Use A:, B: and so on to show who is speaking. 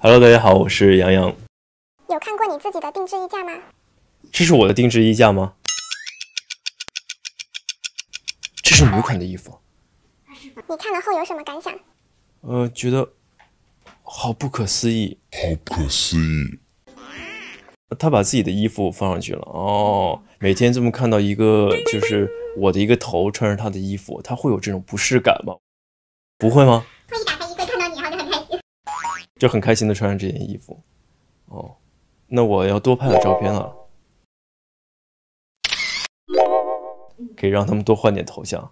A: Hello，大家好，我是杨洋。
B: 有看过你自己的定制衣架吗？
A: 这是我的定制衣架吗？这是女款的衣服。
B: 你看了后有什么感想？
A: 呃，觉得好不可思议。
C: 好不可思议！
A: 他把自己的衣服放上去了哦，每天这么看到一个就是我的一个头穿着他的衣服，他会有这种不适感吗？不会吗？就很开心的穿上这件衣服。哦，那我要多拍点照片了，可以让他们多换点头像。